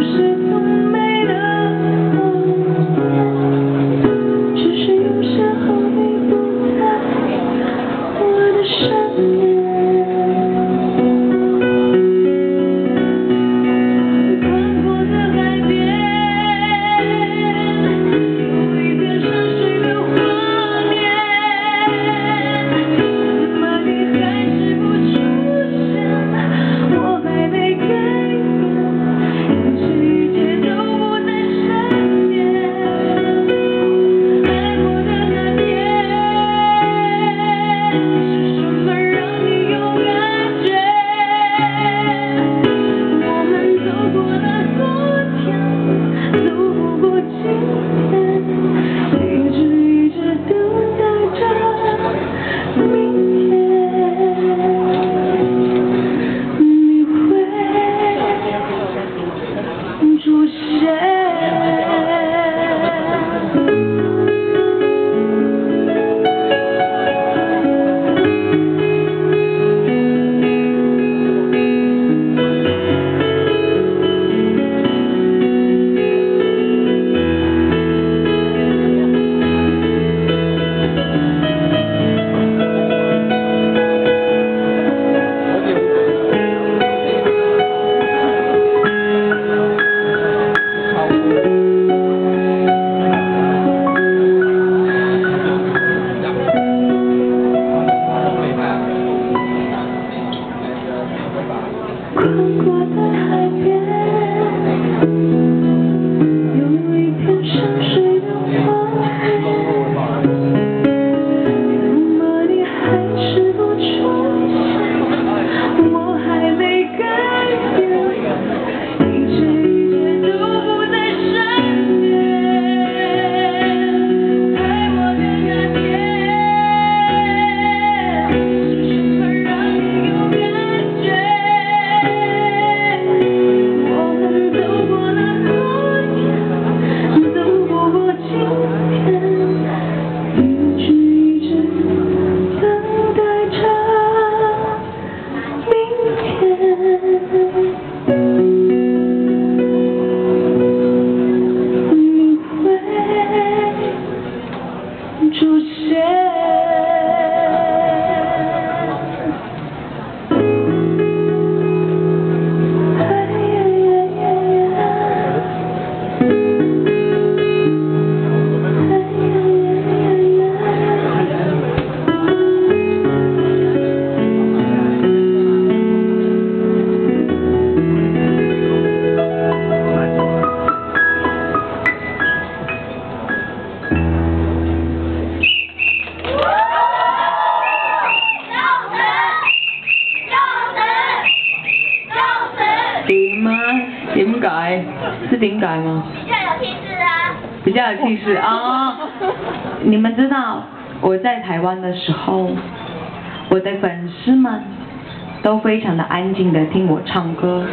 不是风。出现。点解？是点解吗？比较有气势啊！比较有气势啊！你们知道我在台湾的时候，我的粉丝们都非常的安静的听我唱歌。